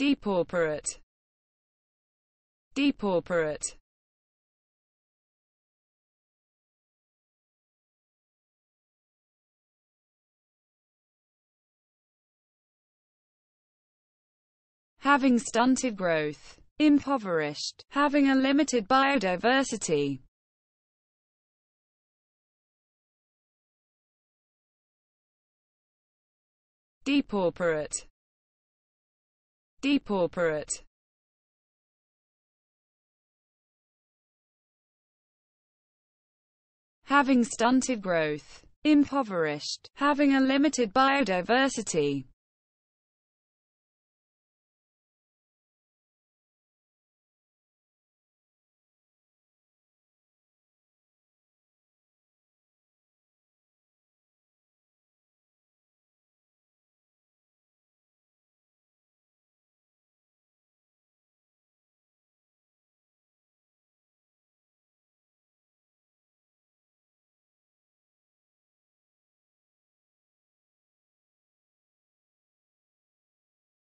depauperate depauperate having stunted growth, impoverished, having a limited biodiversity. Depauperate Depauperate having stunted growth, impoverished, having a limited biodiversity.